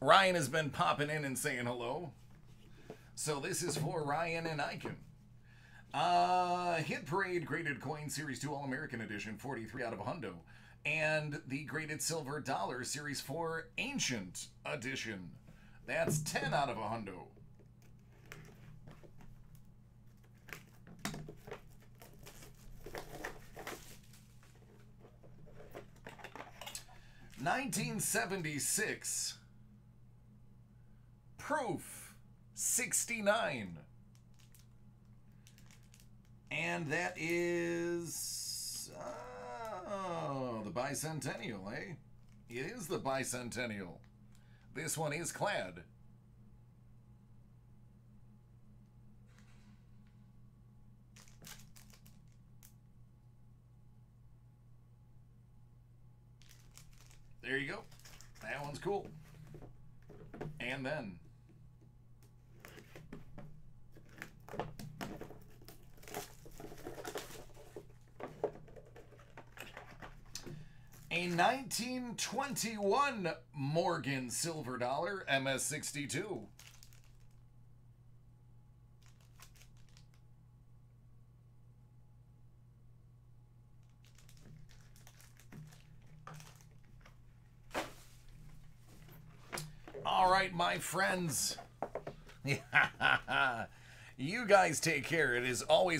Ryan has been popping in and saying hello. So this is for Ryan and Aikenn. Uh, Hit Parade Graded Coin Series 2 All American Edition, 43 out of a hundo. And the Graded Silver Dollar Series 4 Ancient Edition. That's 10 out of a hundo. Nineteen seventy six. Proof sixty nine. And that is oh, the bicentennial, eh? It is the bicentennial. This one is clad. There you go. That one's cool. And then a 1921 Morgan silver dollar MS62. All right, my friends. you guys take care. It is always